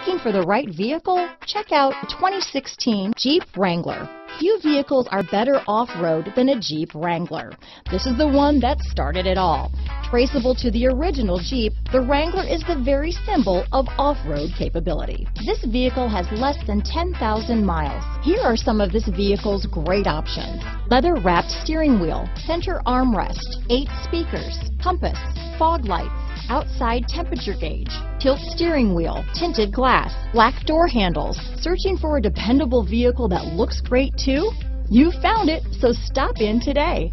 Looking for the right vehicle? Check out 2016 Jeep Wrangler. Few vehicles are better off-road than a Jeep Wrangler. This is the one that started it all. Traceable to the original Jeep, the Wrangler is the very symbol of off-road capability. This vehicle has less than 10,000 miles. Here are some of this vehicle's great options. Leather-wrapped steering wheel, center armrest, eight speakers, compass, fog lights, outside temperature gauge, tilt steering wheel, tinted glass, black door handles. Searching for a dependable vehicle that looks great too? You found it, so stop in today.